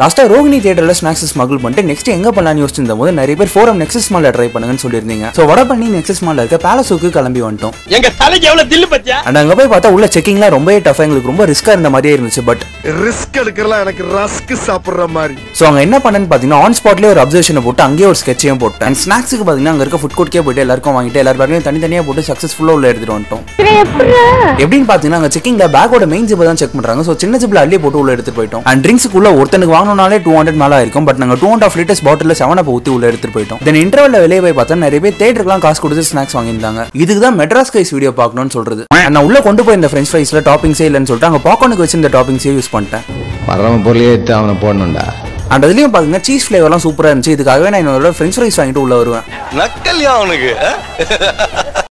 லாஸ்டா ரோகிணி தியேட்டர்ல snacks smuggle பண்ணிட்டு நெக்ஸ்ட் எங்க பண்ணலாம்னு யோசிச்சிருந்த போது நிறைய பேர் ஃபோரம் நெக்ஸஸ் மால்ல ட்ரை பண்ணுங்கன்னு சொல்லியிருந்தீங்க. ஸோ வட பண்ணி நெக்ஸஸ் மால்ல இருக்க பேலஸுக்கு கிளம்பி வந்துட்டோம். எங்க தலைக்கு எவ்வளவு தில்லு பத்தியா? அண்ட் அங்க போய் பார்த்தா உள்ள செக்கிங்லாம் ரொம்பவே டஃபா எங்களுக்கு ரொம்ப ரிஸ்கா இருந்த மாதிரியே இருந்துச்சு பட் ரிஸ்க் எடுக்கலாம் எனக்கு ரஸ்க் சாப்பிடுற மாதிரி. ஸோ அங்க என்ன பண்ணேன்னு பார்த்தீங்கன்னா ஆன் ஸ்பாட்லேயே ஒரு அப்சர்வேஷனை போட்டு அங்கேயே ஒரு ஸ்கெட்சையும் போட்டேன். அண்ட் ஸ்நாக்ஸுக்கு பார்த்தீங்கன்னா அங்க இருக்க ஃபுட் கோர்ட்கே போயிட்டு எல்லாருக்கும் வாங்கிட்டு எல்லார் பேக்கையும் தனித்தனியாக போட்டு சக்ஸஸ்ஃபுல்லாக உள்ள எடுத்துட்டு வந்துட்டோம். எப்படின்னு பார்த்தீங்கன்னா அங்க செக்கிங்ல பேக்கோட மெயின் ஜிப்பை தான் செக் பண்றாங்க. ஸோ சின்ன ஜிப்ல அள்ளி போட்டு உள்ள எடுத்துட்டு போயிட்டோம். அண்ட் ட்ரிங்க்ஸுக்குள்ள ஒருத்தனுக்கு வாங்கணும்னாலே டூ ஹண்ட்ரட் மேலே இருக்கும் பட் நாங்கள் two and half litres bottle seven ஊற்றி உள்ள எடுத்துட்டு போயிட்டோம். தென் இன்டர்வல்ல வெளியே போய் பார்த்தா நிறைய பேர் தேட்டருக்குலாம் காசு கொடுத்து ஸ்நாக்ஸ் வாங்கியிருந்தாங்க. இதுக்கு தான் மெட்ராஸ் கைஸ் வீடியோ பார்க்கணும்னு சொல்றது. நான் உள்ள கொண்டு போய் இந்த ஃப்ரெஞ்ச் ஃப்ரைஸ்ல டாப்பிங்ஸே இல்லைன்னு சொல்லிட்டு அங்கே பாப்கார்னுக்கு வச்சு இந்த டாப்பிங்ஸே யூஸ் பண்ணிட்டேன். வர்றவன் பொருளையே அவனை போடணும்டா. அண்ட் அதுலயும் பாத்தீங்கன்னா சீஸ் ஃபிளேவர்லாம் சூப்பரா இருந்துச்சு. இதுக்காகவே நான் என்னோட ஃப்ரெஞ்ச் ஃப்ரைஸ் வாங்கிட்டு உள்ள வருவேன். நக்கல்யா அவனுக்கு